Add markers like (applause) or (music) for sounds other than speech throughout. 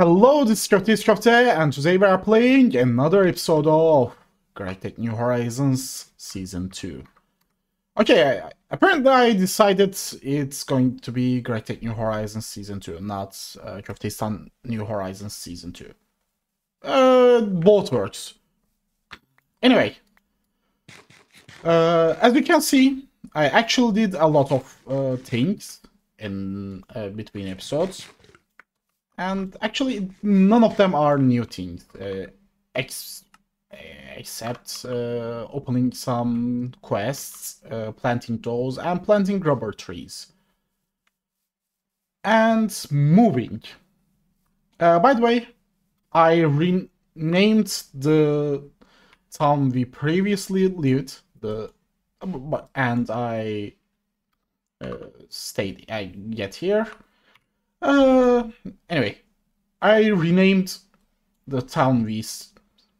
Hello, this is Köfteist Köfte, and today we are playing another episode of GregTech New Horizons Season 2. Okay, I, apparently I decided it's going to be GregTech New Horizons Season 2, not uh, Craftistan New Horizons Season 2. Uh, both works. Anyway, uh, as we can see, I actually did a lot of uh, things in uh, between episodes. And actually, none of them are new things, uh, ex except uh, opening some quests, uh, planting those, and planting rubber trees. And moving. Uh, by the way, I renamed the town we previously lived, the and I uh, stayed. I get here. Uh, anyway, I renamed the town we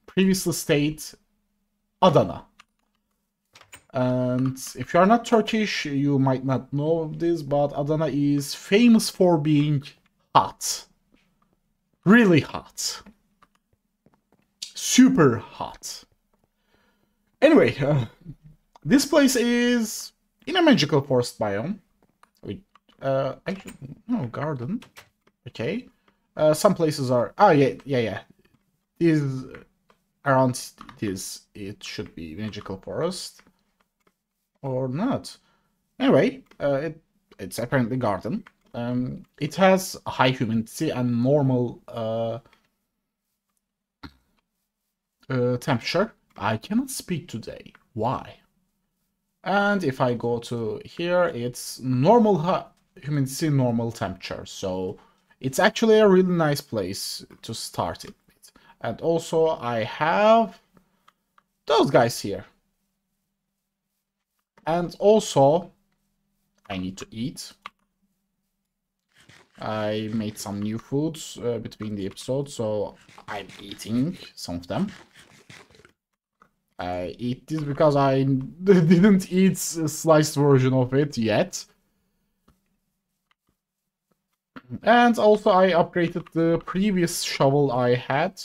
previously stayed Adana. And if you are not Turkish, you might not know this, but Adana is famous for being hot. Really hot. Super hot. Anyway, uh, this place is in a magical forest biome. Uh, actually, no, garden. Okay. Uh, some places are, oh yeah, yeah, yeah. Is around this, it should be magical forest. Or not. Anyway, uh, it, it's apparently garden. Um, it has high humidity and normal uh, uh, temperature. I cannot speak today. Why? And if I go to here, it's normal humidity, normal temperature. So it's actually a really nice place to start it. And also I have those guys here. And also I need to eat. I made some new foods uh, between the episodes, so I'm eating some of them. I eat this because I (laughs) didn't eat a sliced version of it yet. And also I upgraded the previous shovel I had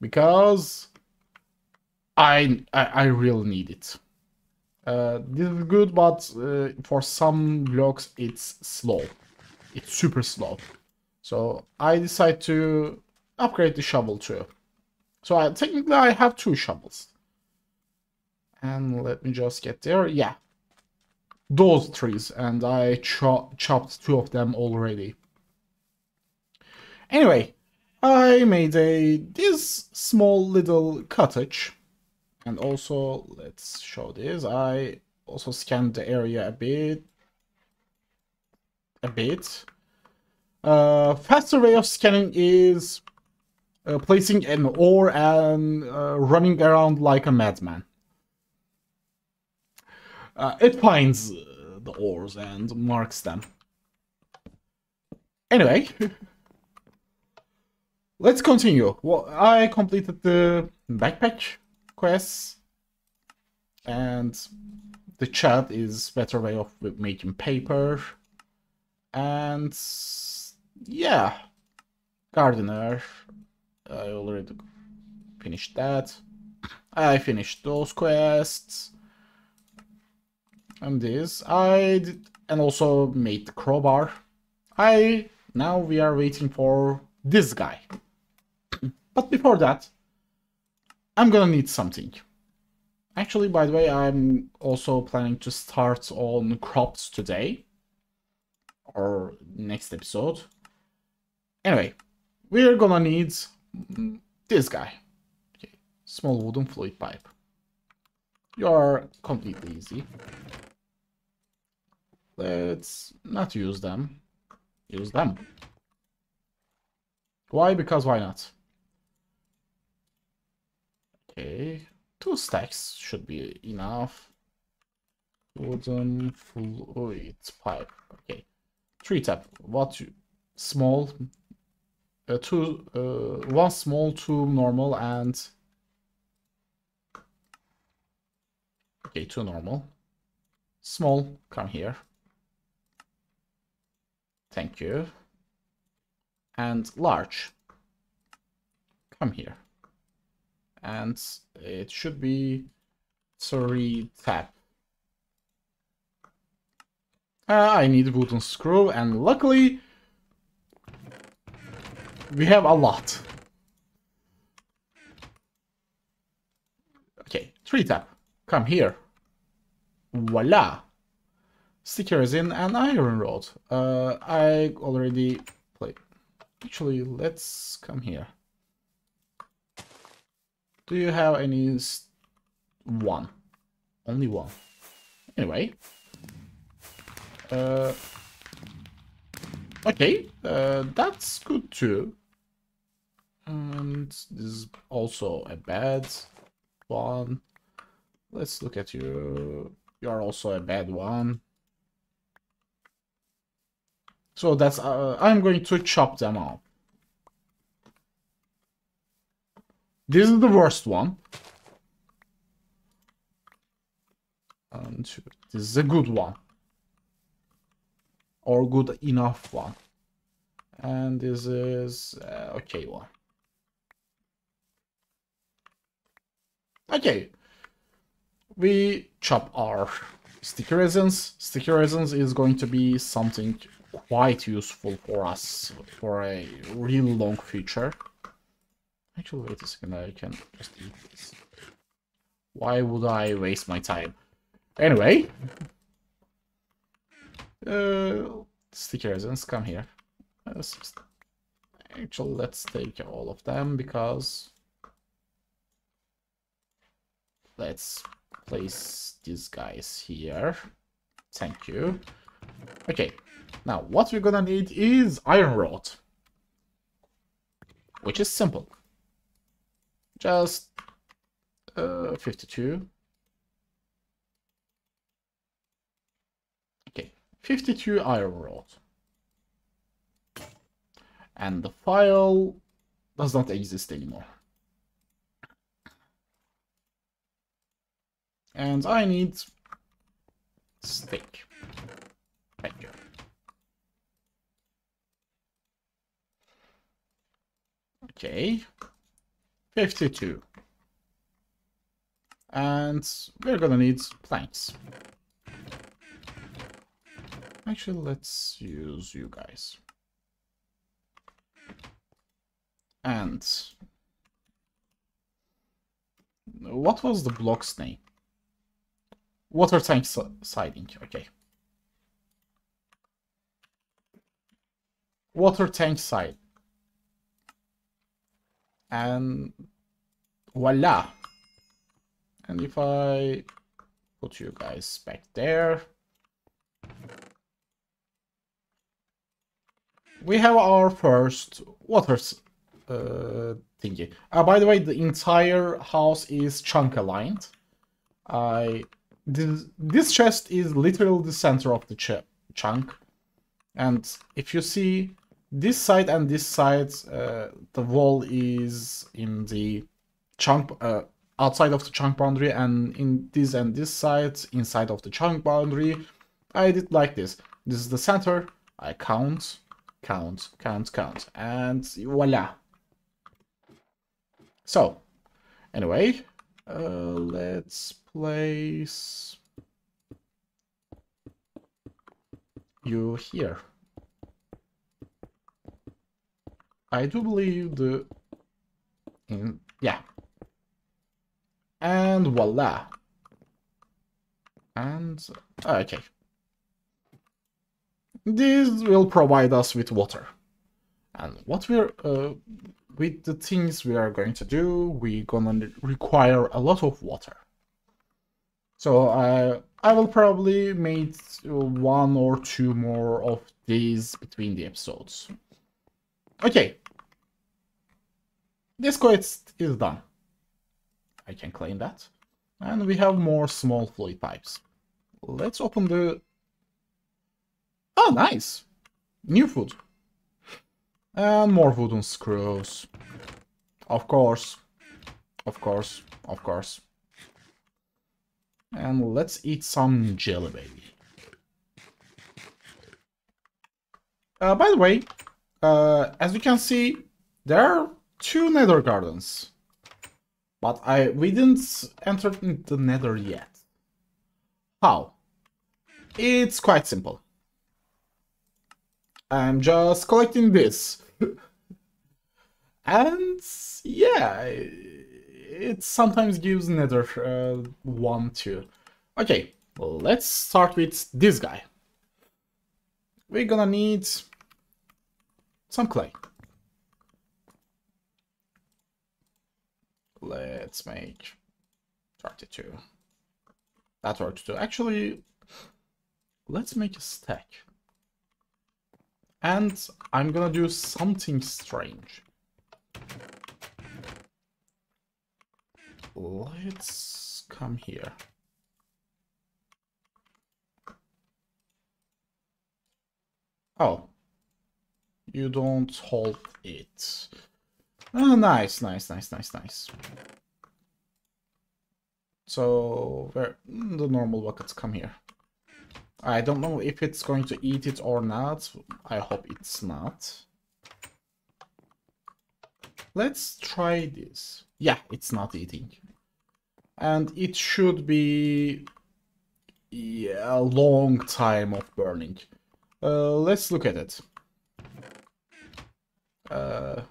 because I I, I really need it. Uh, this is good, but uh, for some blocks it's slow. It's super slow. So I decide to upgrade the shovel too. So I, technically I have two shovels. And let me just get there. Yeah. Those trees. And I cho chopped two of them already. Anyway, I made a this small little cottage. And also, let's show this. I also scanned the area a bit. A bit. Uh, faster way of scanning is uh, placing an ore and uh, running around like a madman. Uh, it finds uh, the ores and marks them. Anyway, (laughs) let's continue. Well, I completed the backpack quests, and the chat is better way of making paper, and yeah, gardener. I already finished that. I finished those quests and this I did, and also made crowbar. I now we are waiting for this guy. But before that, I'm gonna need something. Actually, by the way, I'm also planning to start on crops today. Or next episode. Anyway, we're gonna need this guy. Okay, small wooden fluid pipe. You're completely easy. Let's not use them. Use them. Why? Because why not? Okay, two stacks should be enough. Wooden fluid pipe. Okay, tree tap. What? Small. Uh, two. Uh, one small, two normal, and okay, two normal. Small, come here. Thank you. and large. Come here. And it should be tree tap. Uh, I need wooden screw, and luckily we have a lot. Okay, tree tap. Come here. Voila! Sticky resin and iron rod. Uh, I already played. Actually, let's come here. Do you have any... One. Only one. Anyway. Uh, okay, uh, that's good too. And this is also a bad one. Let's look at you. You are also a bad one. So that's, uh, I'm going to chop them up. This is the worst one. And this is a good one. Or good enough one. And this is uh, okay one. Okay. We chop our sticky resins. Sticky resins is going to be something quite useful for us for a really long future. Actually, wait a second, I can just eat this. Why would I waste my time? Anyway. Uh, sticky resins, come here. Actually, let's take all of them, because... Let's place these guys here. Thank you. Okay, now, what we're gonna need is iron rod. Which is simple. Just uh, 52. Okay, 52 iron rod. And the file does not exist anymore. And I need stick. Thank you. Okay. 52. And we're gonna need planks. Actually, let's use you guys. And... What was the block's name? Water tank siding, okay. Water tank side and voila. And if I put you guys back there, we have our first water uh, thingy. Uh, by the way, the entire house is chunk aligned. I this, this chest is literally the center of the ch chunk, and if you see this side and this side, uh, the wall is in the chunk uh, outside of the chunk boundary, and in this and this side, inside of the chunk boundary, I did like this. This is the center. I count, count, count, count, and voila. So, anyway, uh, let's place you here. I do believe the... In, yeah. And voila. And... Okay. This will provide us with water. And what we're... Uh, with the things we are going to do, we're gonna require a lot of water. So uh, I will probably make one or two more of these between the episodes. Okay, this quest is done. I can claim that. And we have more small fluid pipes. Let's open the... Oh, nice! New food. And more wooden screws. Of course. Of course. Of course. And let's eat some jelly baby. Uh, by the way, uh, as you can see, there are two nether gardens. But I we didn't enter the nether yet. How? It's quite simple. I'm just collecting this. (laughs) and yeah, it sometimes gives nether uh, one too. Okay, well, let's start with this guy. We're gonna need some clay. Let's make 32. That works too. Actually, let's make a stack. And I'm gonna do something strange. Let's come here. Oh. You don't hold it. Oh, nice, nice, nice, nice, nice. So, where the normal buckets come here. I don't know if it's going to eat it or not. I hope it's not. Let's try this. Yeah, it's not eating. And it should be yeah, a long time of burning. Uh, let's look at it. Uh,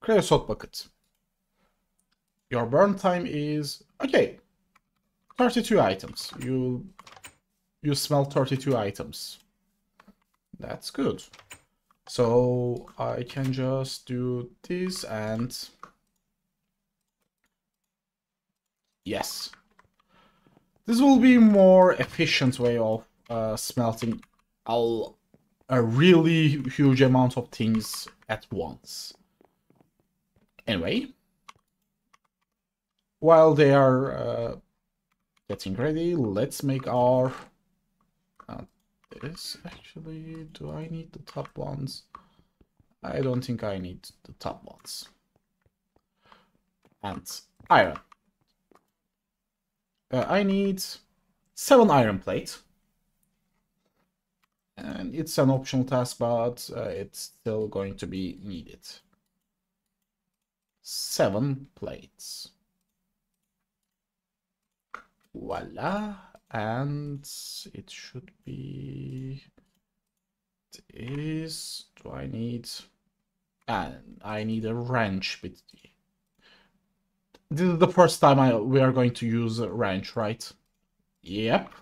creosote bucket. Your burn time is okay. 32 items. You you smell 32 items. That's good. So I can just do this and yes. This will be more efficient way of uh, smelting a, a really huge amount of things at once. Anyway, while they are uh, getting ready, let's make our... Uh, this actually, do I need the top ones? I don't think I need the top ones. And iron. Uh, I need seven iron plate and it's an optional task, but uh, it's still going to be needed. Seven plates. Voila, and it should be this. Do I need? And I need a wrench. But this is the first time I we are going to use a wrench, right? Yep.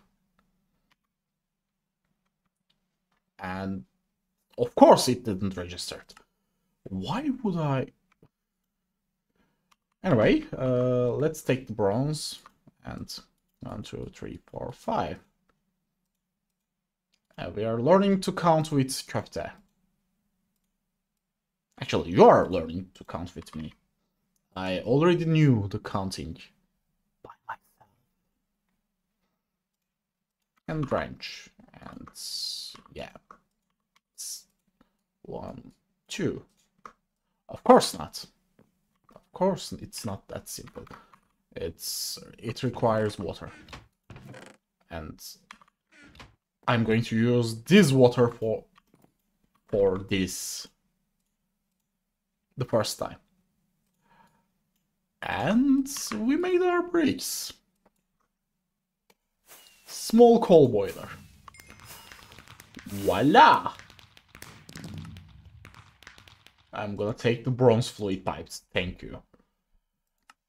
And of course it didn't register. Why would I? Anyway, uh, let's take the bronze and one, two, three, four, five. And we are learning to count with köfte. Actually, you are learning to count with me. I already knew the counting by myself. And branch. And yeah. One, two. Of course not. Of course it's not that simple. It's it requires water. And I'm going to use this water for for this the first time. And we made our bricks. Small coal boiler. Voila! I'm gonna take the bronze fluid pipes. Thank you.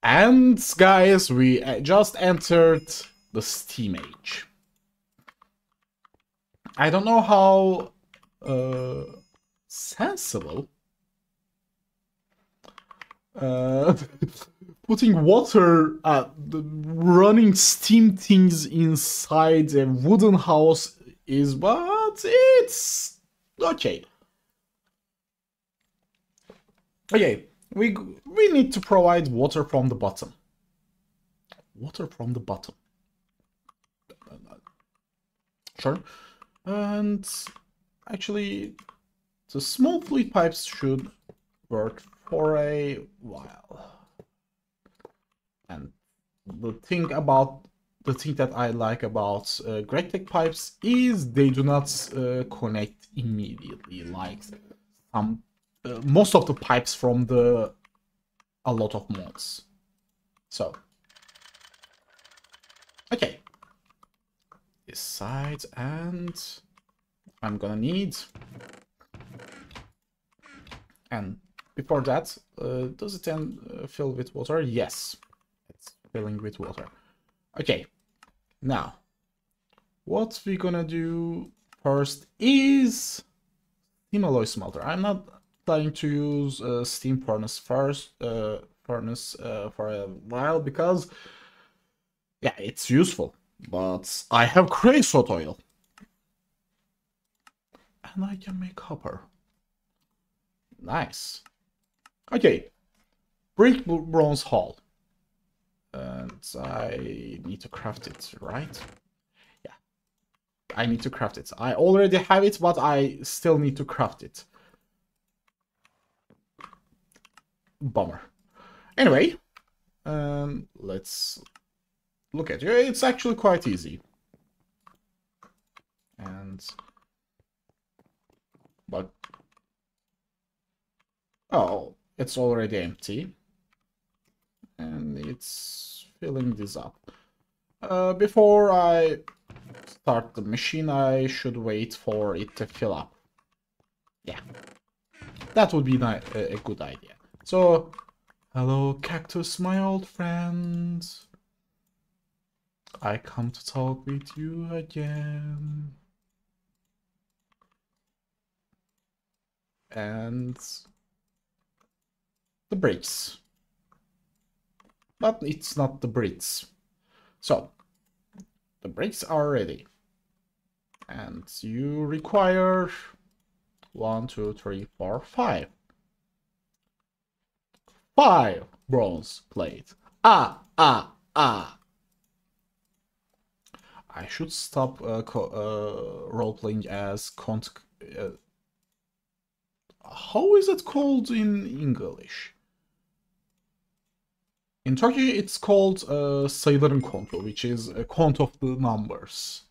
And guys, we uh, just entered the Steam Age. I don't know how uh, sensible uh, (laughs) putting water, uh, running steam things inside a wooden house is, but it's okay. Okay, we we need to provide water from the bottom. Water from the bottom. Sure. And actually, the small fluid pipes should work for a while. And the thing about the thing that I like about uh, GregTech pipes is they do not uh, connect immediately like some uh, most of the pipes from the a lot of mods. So okay, this side and I'm gonna need and before that, uh, does it then uh, fill with water? Yes, it's filling with water. Okay, now, what we're gonna do first is steam alloy smelter. I'm not planning to use a steam furnace first, uh, furnace uh, for a while because, yeah, it's useful. But I have creosote oil. And I can make copper. Nice. Okay. Brick bronze hull. And I need to craft it, right? Yeah. I need to craft it. I already have it, but I still need to craft it. Bummer. Anyway, um, let's look at it. It's actually quite easy. And... But... Oh, it's already empty and it's filling this up. Uh, before I start the machine, I should wait for it to fill up. Yeah, that would be a good idea. So, hello cactus, my old friend. I come to talk with you again. And the brakes but it's not the Brits. So, the brakes are ready. And you require one, two, three, four, five. Five bronze plate. Ah, ah, ah. I should stop uh, uh, role-playing as cont... Uh, how is it called in English? In Turkey, it's called uh, sayıların kontu, which is a count of the numbers.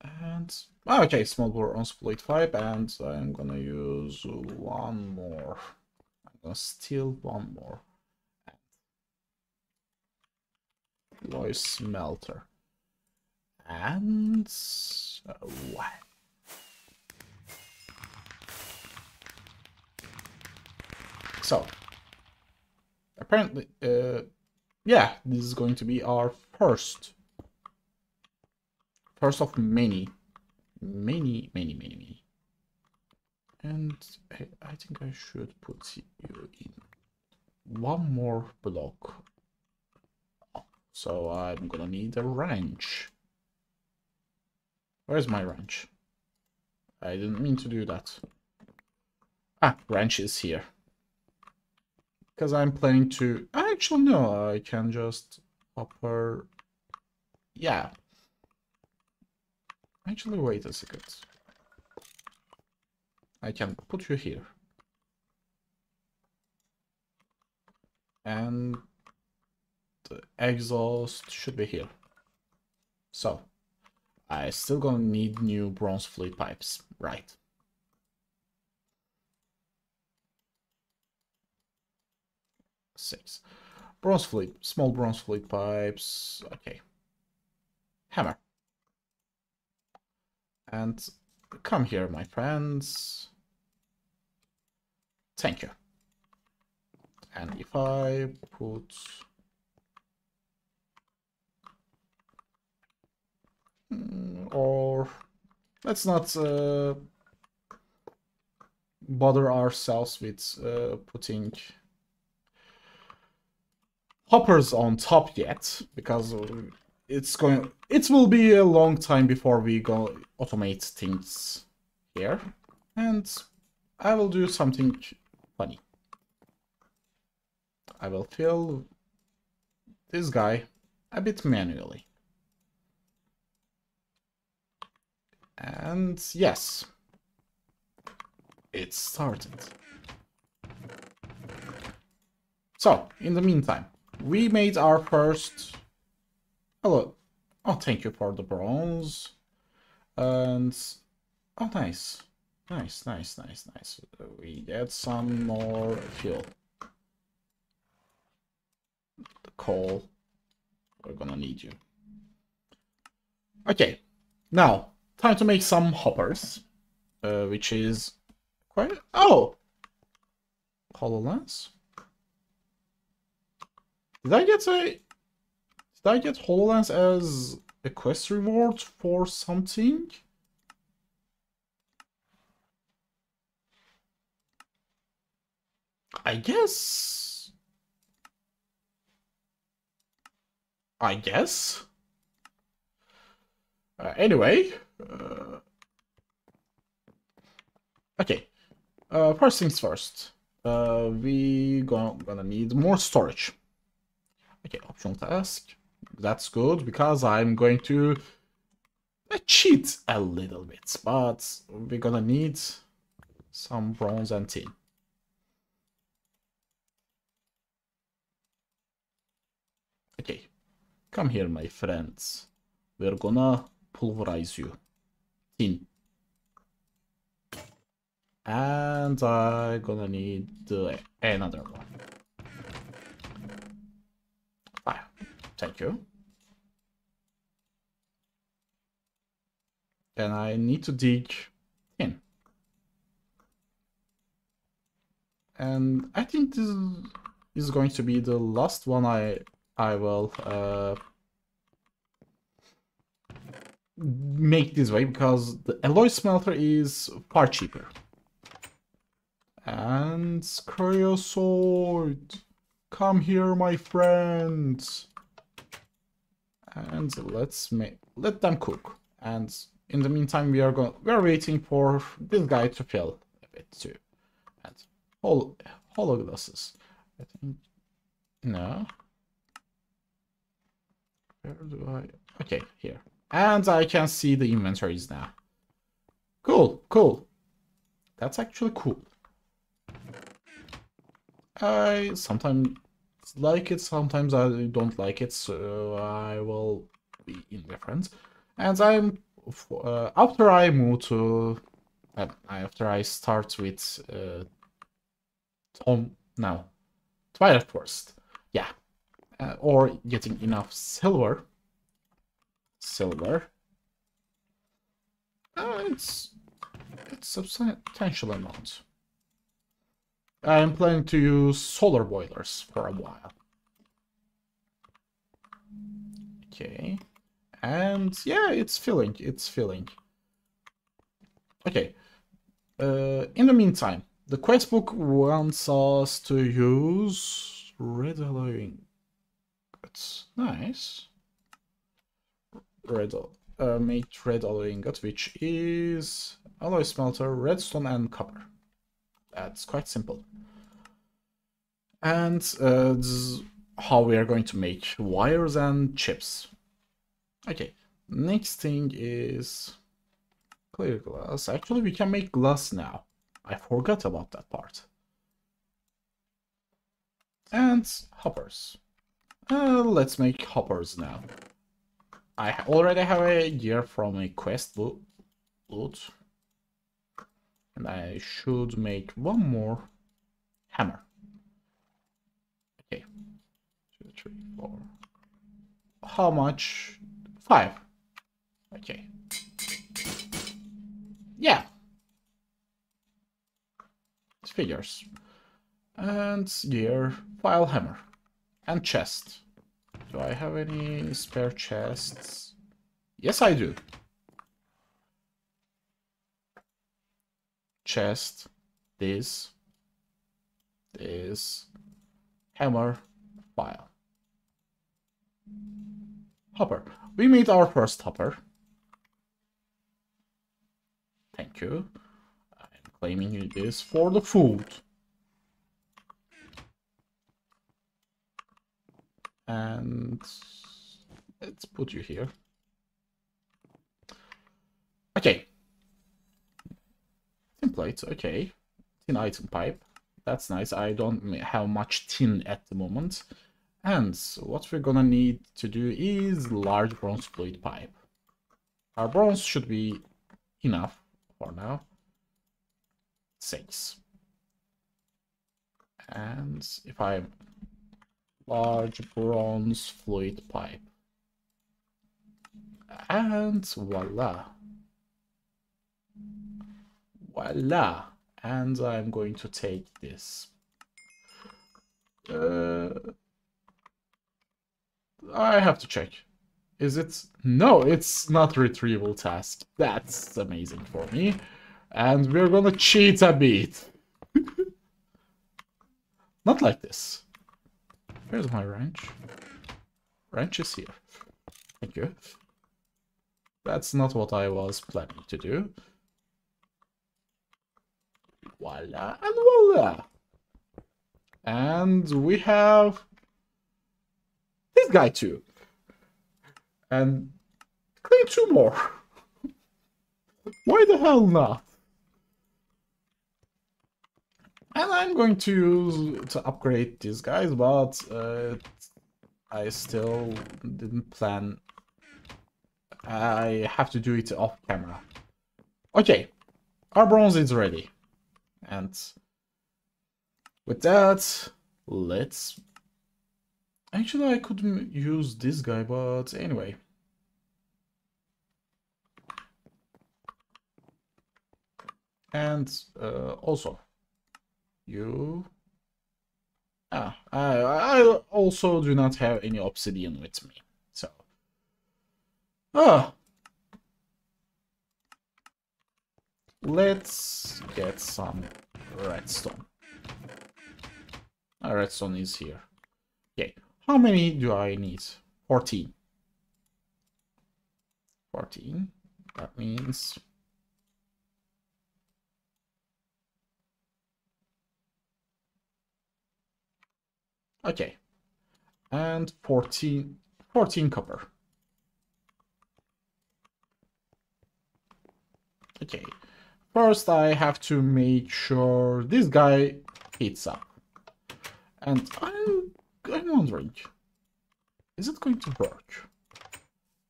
And, ah, okay, small bronze split 5, and I'm gonna use one more. Gonna steal one more. Alloy Smelter. And... Uh, what? So, apparently, uh, yeah, this is going to be our first. First of many, many, many, many, many. And I, I think I should put you in one more block. So I'm gonna need a wrench. Where's my wrench? I didn't mean to do that. Ah, wrench is here because I'm planning to... Actually, no, I can just upper... Yeah. Actually, wait a second. I can put you here. And the exhaust should be here. So, I still gonna need new bronze fluid pipes, right? six. Bronze fluid, small bronze fluid pipes. Okay. Hammer. And come here, my friends. Thank you. And if I put... Hmm, or let's not uh, bother ourselves with uh, putting hoppers on top yet because it's going it will be a long time before we go automate things here. And I will do something funny. I will fill this guy a bit manually. And yes it started. So in the meantime we made our first Hello. Oh, thank you for the bronze. And oh, nice, nice, nice, nice, nice. We get some more fuel. The coal. We're gonna need you. Okay, now time to make some hoppers, uh, which is quite. Oh, HoloLens. Did I get a... Did I get HoloLens as a quest reward for something? I guess... I guess? Uh, anyway... Uh... Okay. Uh, first things first. Uh, we gonna, gonna need more storage. Okay, optional task. That's good because I'm going to cheat a little bit, but we're gonna need some bronze and tin. Okay, come here, my friends. We're gonna pulverize you. Tin. And I'm gonna need uh, another one. Thank you. And I need to dig in. And I think this is going to be the last one I I will uh, make this way because the alloy smelter is far cheaper. And creosote, come here, my friends and let's make let them cook and in the meantime we are going we are waiting for this guy to fill a bit too. And hol hollow glasses i think no. Where do i okay here. And i can see the inventories now. Cool cool. That's actually cool. I sometimes like it, sometimes I don't like it, so I will be indifferent. And I'm uh, after I move to uh, after I start with uh, Tom now Twilight Forest, yeah, uh, or getting enough silver, silver. Uh, it's it's substantial amount. I'm planning to use solar boilers for a while. Okay. And yeah, it's filling. It's filling. Okay. Uh, in the meantime, the quest book wants us to use red alloy ingots. Nice. Red, uh, red alloy ingot, which is alloy smelter, redstone, and copper. That's quite simple. And uh, how we are going to make wires and chips. Okay, next thing is clear glass. Actually, we can make glass now. I forgot about that part. And hoppers. Uh, let's make hoppers now. I already have a gear from a quest loot. And I should make one more hammer. Okay. Two, three, four. How much? Five. Okay. Yeah. It figures. And gear, file hammer. And chest. Do I have any spare chests? Yes, I do. chest, this, this, hammer, file. We made our first hopper. Thank you. I'm claiming this for the food. And let's put you here. Okay, Tin plate, okay. Tin item pipe. That's nice. I don't have much tin at the moment. And what we're gonna need to do is large bronze fluid pipe. Our bronze should be enough for now. Six. And if I large bronze fluid pipe. And voila. Voila. And I'm going to take this. Uh, I have to check. Is it? No, it's not retrieval task. That's amazing for me. And we're gonna cheat a bit. (laughs) not like this. Where's my wrench? Wrench is here. Thank you. That's not what I was planning to do. Voila and voila. And we have this guy too. And claim two more. (laughs) Why the hell not? And I'm going to use to upgrade these guys, but uh, I still didn't plan. I have to do it off camera. Okay, our bronze is ready. And with that, let's... Actually, I could use this guy, but anyway. And uh, also, you... Ah, I, I also do not have any obsidian with me, so... Ah! Let's get some redstone. Uh, redstone is here. How many do I need? 14. 14. That means... Okay. And 14, 14 copper. Okay. First, I have to make sure this guy heats up. And I'm, I'm wondering, is it going to work?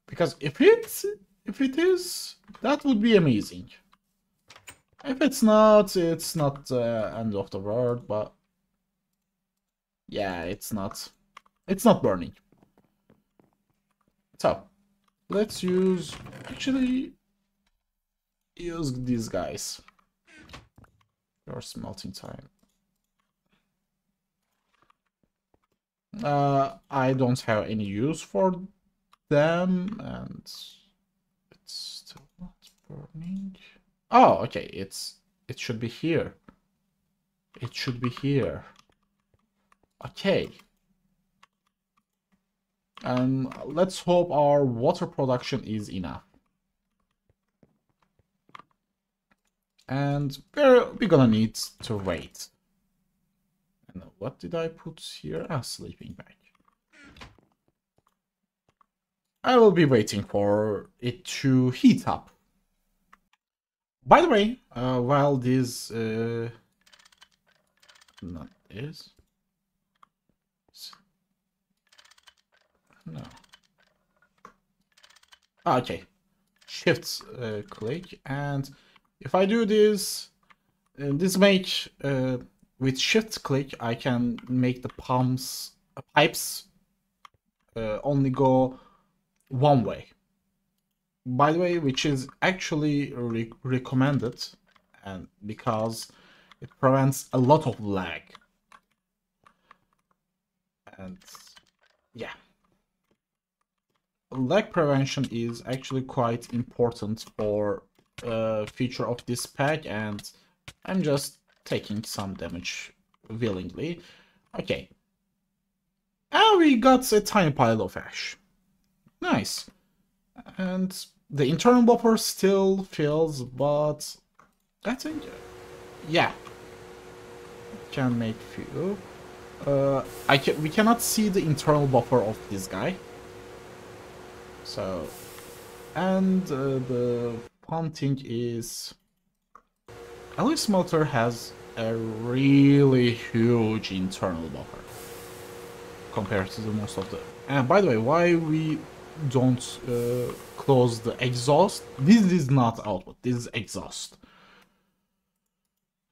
Because if it's if it is, that would be amazing. If it's not, it's not uh, end of the world, but yeah, it's not. It's not burning. So, let's use, actually, use these guys. Your smelting time. Uh, I don't have any use for them, and it's still not burning. Oh, okay, it's it should be here. It should be here. Okay. And let's hope our water production is enough. And we're, we're gonna need to wait. And what did I put here? Ah, sleeping bag. I will be waiting for it to heat up. By the way, uh, while this... Uh, not this... No. Ah, okay. Shift uh, click and if I do this, uh, this make uh, with shift click, I can make the pumps, uh, pipes uh, only go one way. By the way, which is actually re recommended and because it prevents a lot of lag. And yeah. Lag prevention is actually quite important for uh, feature of this pack and I'm just taking some damage willingly. Okay. And we got a tiny pile of ash. Nice. And the internal buffer still fills, but I think, yeah, can make few. Uh, I can, we cannot see the internal buffer of this guy. So, and uh, the one thing is Alloy Smelter has a really huge internal buffer. compared to the most of the... And by the way, why we don't uh, close the exhaust? This is not output, this is exhaust.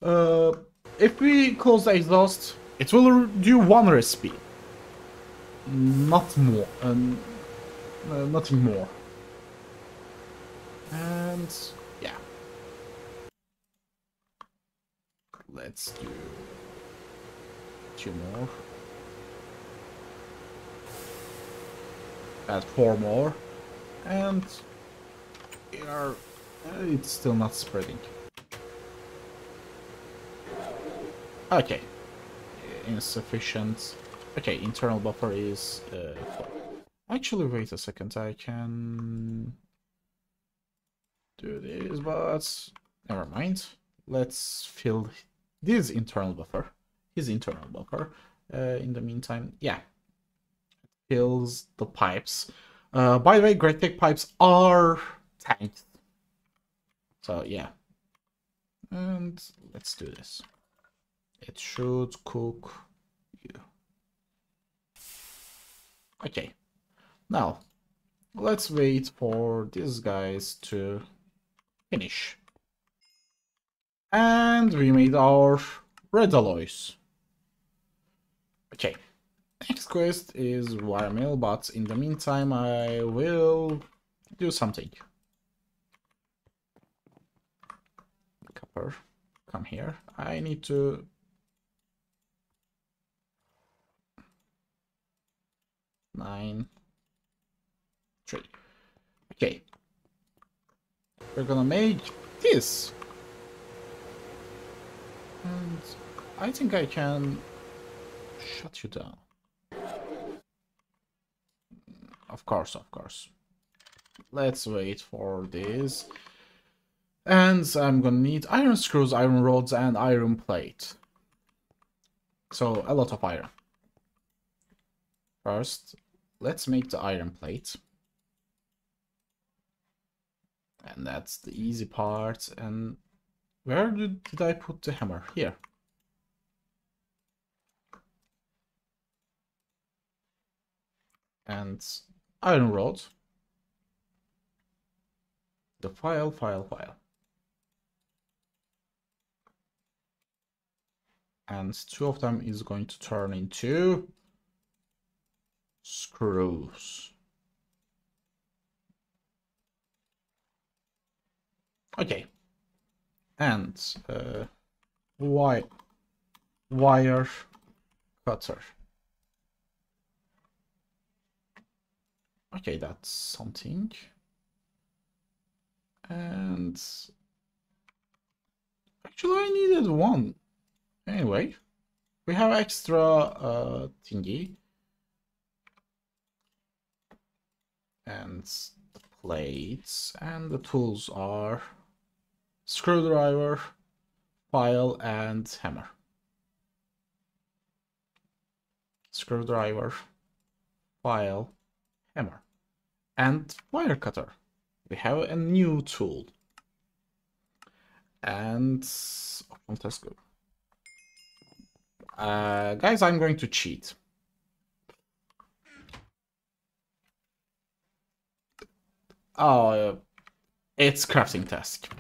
Uh, if we close the exhaust, it will do one recipe. Not more, and uh, nothing more. And yeah. Let's do two more. Add four more. And are, uh, it's still not spreading. Okay. Insufficient. Okay, internal buffer is... Uh, Actually, wait a second. I can do this, but never mind. Let's fill this internal buffer, his internal buffer. Uh, in the meantime, yeah, fills the pipes. Uh, by the way, GregTech pipes are tanked. So yeah, and let's do this. It should cook you. Okay. Now, let's wait for these guys to finish. And we made our red alloys. Okay, next quest is wire mill, but in the meantime I will do something. Copper, come here. I need to nine three. Okay. We're gonna make this. And I think I can shut you down. Of course, of course. Let's wait for this. And I'm gonna need iron screws, iron rods, and iron plate. So, a lot of iron. First, let's make the iron plate. And that's the easy part. And where did, did I put the hammer? Here. And iron rod. The file, file, file. And two of them is going to turn into screws. Okay. And uh, wire, wire cutter. Okay, that's something. And actually I needed one. Anyway, we have extra uh, thingy. And the plates and the tools are screwdriver, file, and hammer. Screwdriver, file, hammer, and wire cutter. We have a new tool. And go. Uh, guys, I'm going to cheat. Oh, it's crafting task.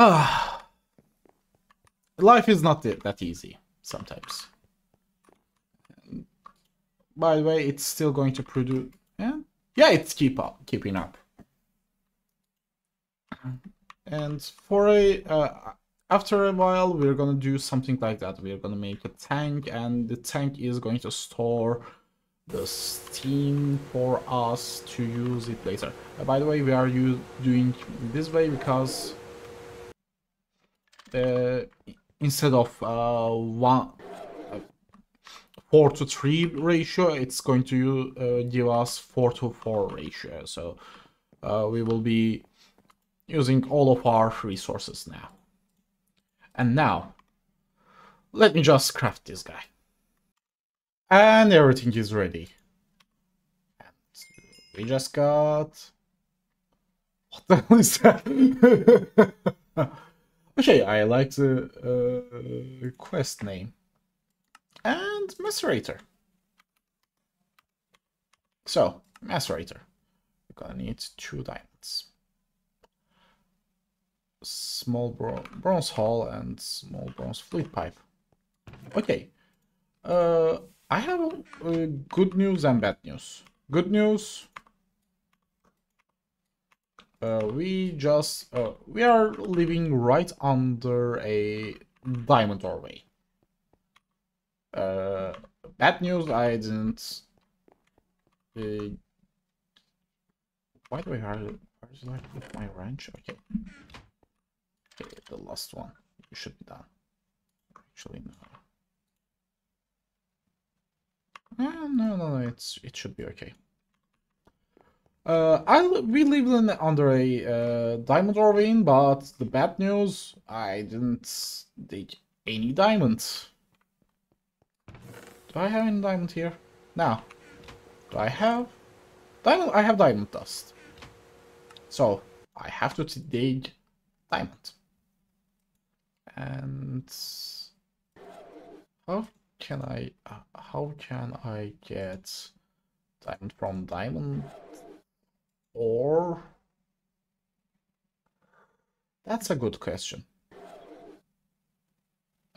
Ah, life is not that easy sometimes. By the way, it's still going to produce. Yeah, yeah, it's keep up, keeping up. And for a uh, after a while, we're gonna do something like that. We're gonna make a tank, and the tank is going to store the steam for us to use it later. Uh, by the way, we are doing this way because instead of uh, one uh, four to three ratio, it's going to uh, give us four to four ratio. So uh, we will be using all of our resources now. And now, let me just craft this guy. And everything is ready. And we just got... What the hell is that? (laughs) Okay, I like the uh, quest name. And macerator. So, macerator. We're gonna need two diamonds. Small bro bronze hull and small bronze fluid pipe. Okay. Uh, I have good news and bad news. Good news, uh, we just uh, we are living right under a diamond doorway. Uh, bad news, I didn't. Uh, why do I have? Where is like my wrench? Okay. Okay, the last one. You should be done. Actually. No, no, no, no, it's it should be okay. Uh, I we lived in, under a uh, diamond vein, but the bad news, I didn't dig any diamonds. Do I have any diamond here? No. Do I have diamond? I have diamond dust. So I have to dig diamond. And how can I? Uh, how can I get diamond from diamond or that's a good question.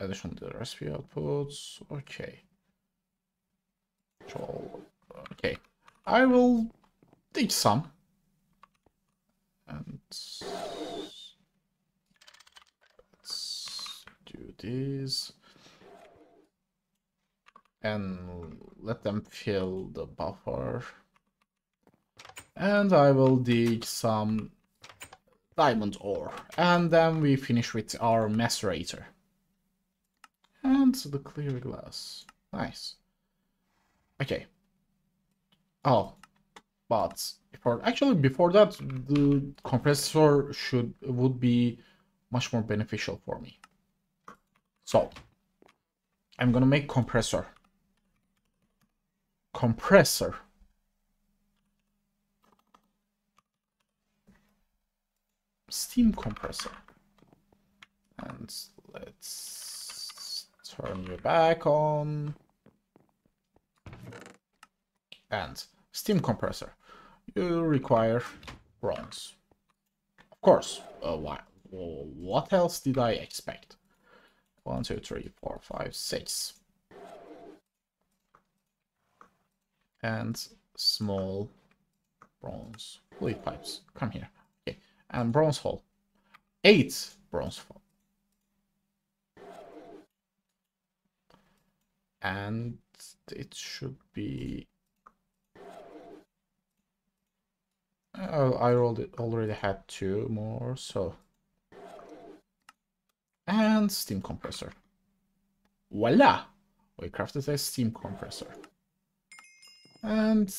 Addition to the recipe outputs. Okay. Okay. I will dig some. And let's do this. And let them fill the buffer. And I will dig some diamond ore. And then we finish with our macerator. And the clear glass. Nice. Okay. Oh, but before actually before that, the compressor should would be much more beneficial for me. So I'm gonna make compressor. Compressor. Steam compressor. And let's turn you back on. And steam compressor. You require bronze. Of course, uh, why, what else did I expect? One, two, three, four, five, six. And small bronze fluid pipes. Come here and bronze hull. Eight bronze hull. And it should be... Oh, I already had two more, so... And steam compressor. Voila! We crafted a steam compressor. And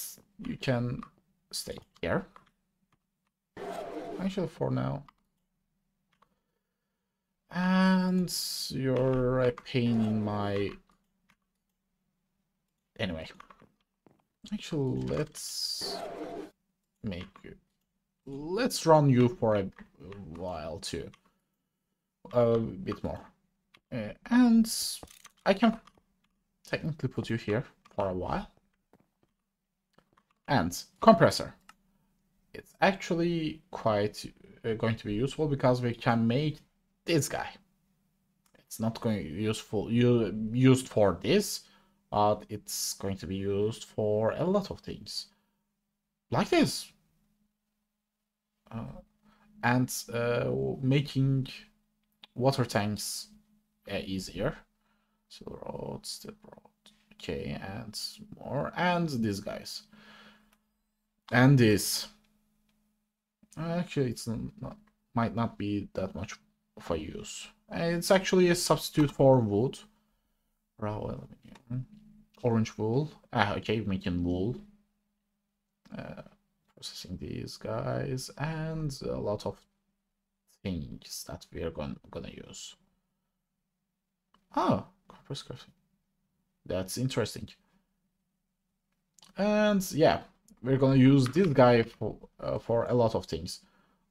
you can stay here. Actually, for now. And you're a pain in my... Anyway. Actually, let's make you... Let's run you for a while too. A bit more. Uh, and I can technically put you here for a while. And compressor it's actually quite uh, going to be useful because we can make this guy. It's not going useful you used for this, but it's going to be used for a lot of things, like this, uh, and uh, making water tanks uh, easier. So road, step road, okay, and more, and these guys, and this. Actually, it's not might not be that much of a use. It's actually a substitute for wood. Raw aluminium. Orange wool. Ah, okay, making wool. Uh, processing these guys and a lot of things that we are going, gonna use. Ah, compressed That's interesting. And yeah, we're gonna use this guy for, uh, for a lot of things,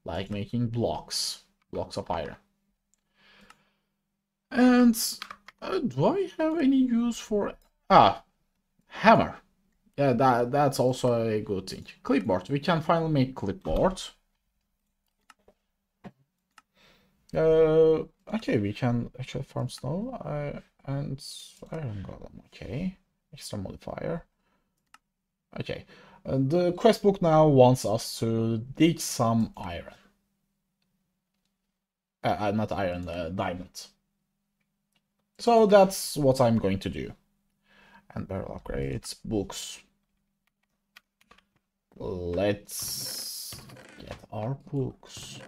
like making blocks, blocks of iron. And uh, do I have any use for... Ah, hammer. yeah, that that's also a good thing. Clipboard. We can finally make clipboard. Uh, okay, we can actually farm snow. Uh, and iron golem. Okay, extra modifier. Okay, the quest book now wants us to dig some iron. Uh, uh, not iron, uh, diamond. So that's what I'm going to do. And barrel upgrades, books. Let's get our books.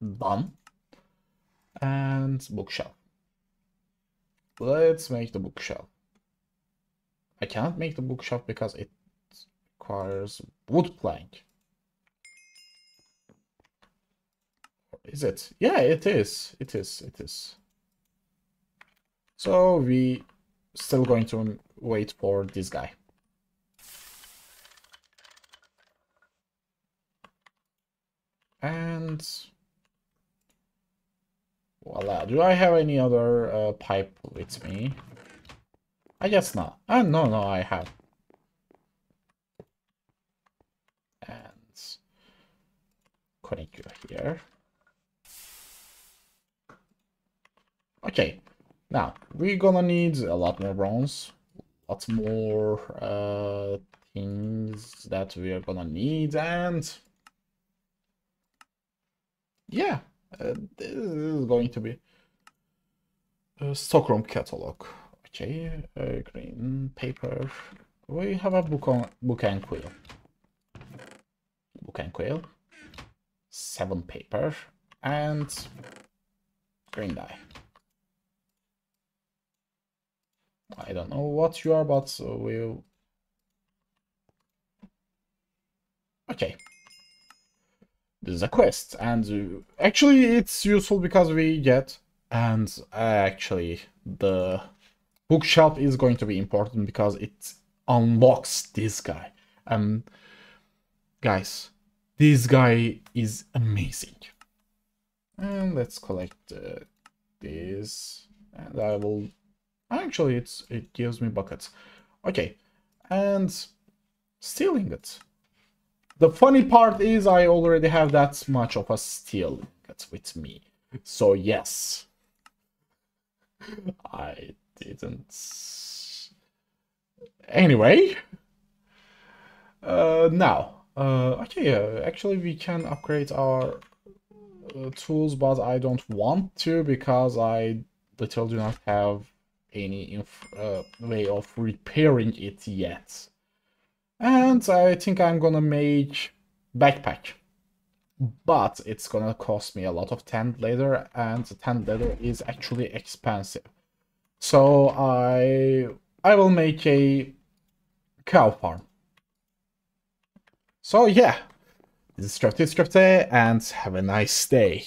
Done. And bookshelf. Let's make the bookshelf. I cannot make the bookshelf because it requires wood plank. Is it? Yeah, it is. It is. It is. So we still going to wait for this guy. And voila. Do I have any other uh, pipe with me? I guess not. Ah, no, no, I have. And connect you here. Okay, now we're gonna need a lot more bronze, lots more uh, things that we are gonna need, and yeah, uh, this is going to be a Stockholm catalog. Okay, uh, green paper. We have a book on book and quill. Book and quill. Seven paper and green dye. I don't know what you are, but we'll... Okay. This is a quest, and uh, actually it's useful because we get... And uh, actually, the bookshelf is going to be important because it unlocks this guy. And guys, this guy is amazing. And let's collect uh, this, and I will Actually, it's it gives me buckets. Okay, and stealing it. The funny part is I already have that much of a ingot with me. So yes, (laughs) I didn't. Anyway, uh, now, uh, okay, uh, actually we can upgrade our uh, tools, but I don't want to because I literally do not have any uh, way of repairing it yet. And I think I'm gonna make backpack. But it's gonna cost me a lot of tanned leather and the tanned leather is actually expensive. So I I will make a cow farm. So yeah, this is Köfteist Köfte and have a nice day.